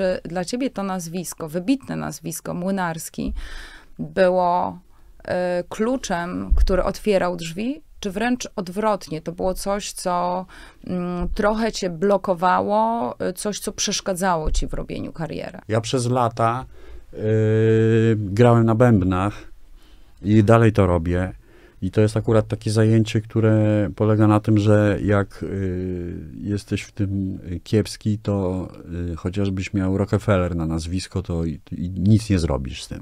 czy dla ciebie to nazwisko, wybitne nazwisko, Młynarski, było e, kluczem, który otwierał drzwi, czy wręcz odwrotnie, to było coś, co mm, trochę cię blokowało, y, coś, co przeszkadzało ci w robieniu kariery? Ja przez lata yy, grałem na bębnach i dalej to robię. I to jest akurat takie zajęcie, które polega na tym, że jak y, jesteś w tym kiepski, to y, chociażbyś miał Rockefeller na nazwisko, to i, i nic nie zrobisz z tym.